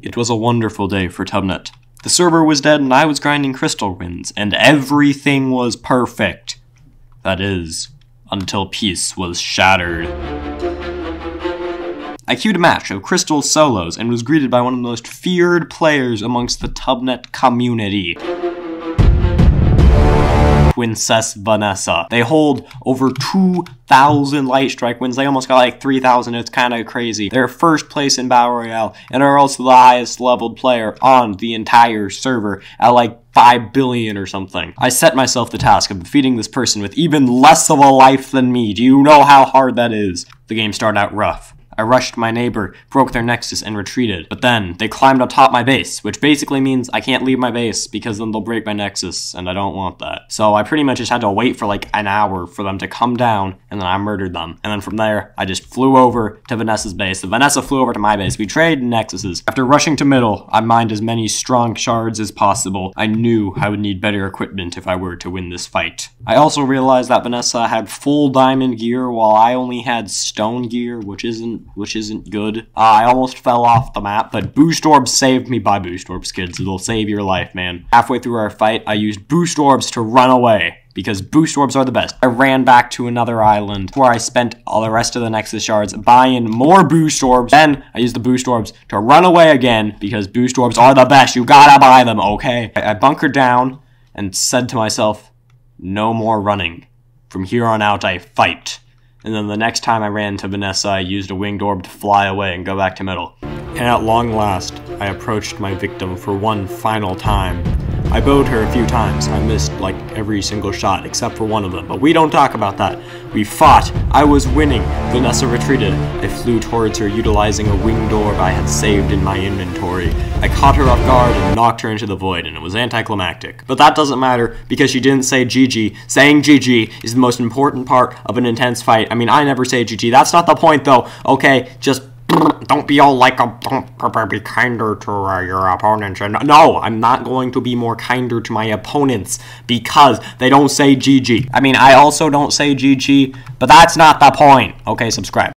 It was a wonderful day for Tubnet. The server was dead and I was grinding crystal wins, and everything was perfect. That is, until peace was shattered. I queued a match of Crystal solos and was greeted by one of the most feared players amongst the Tubnet community. Princess Vanessa. They hold over 2,000 Light Strike wins. They almost got like 3,000. It's kind of crazy. They're first place in Battle Royale and are also the highest leveled player on the entire server at like 5 billion or something. I set myself the task of defeating this person with even less of a life than me. Do you know how hard that is? The game started out rough. I rushed my neighbor, broke their nexus, and retreated. But then, they climbed on top my base, which basically means I can't leave my base because then they'll break my nexus, and I don't want that. So I pretty much just had to wait for like an hour for them to come down, and then I murdered them. And then from there, I just flew over to Vanessa's base. Vanessa flew over to my base. We traded nexuses. After rushing to middle, I mined as many strong shards as possible. I knew I would need better equipment if I were to win this fight. I also realized that Vanessa had full diamond gear while I only had stone gear, which isn't which isn't good. Uh, I almost fell off the map, but Boost Orbs saved me by Boost Orbs, kids. It'll save your life, man. Halfway through our fight, I used Boost Orbs to run away because boost orbs are the best. I ran back to another island where I spent all the rest of the Nexus shards buying more boost orbs. Then I used the boost orbs to run away again because boost orbs are the best. You gotta buy them, okay? I, I bunkered down and said to myself, no more running. From here on out, I fight. And then the next time I ran to Vanessa, I used a winged orb to fly away and go back to middle. And at long last, I approached my victim for one final time. I bowed her a few times. I missed like every single shot except for one of them, but we don't talk about that. We fought. I was winning. Vanessa retreated. I flew towards her utilizing a winged orb I had saved in my inventory. I caught her off guard and knocked her into the void, and it was anticlimactic. But that doesn't matter because she didn't say GG. Saying GG is the most important part of an intense fight. I mean, I never say GG. That's not the point though. Okay, just don't be all like a don't be kinder to uh, your opponents. And no i'm not going to be more kinder to my opponents because they don't say gg i mean i also don't say gg but that's not the point. Okay subscribe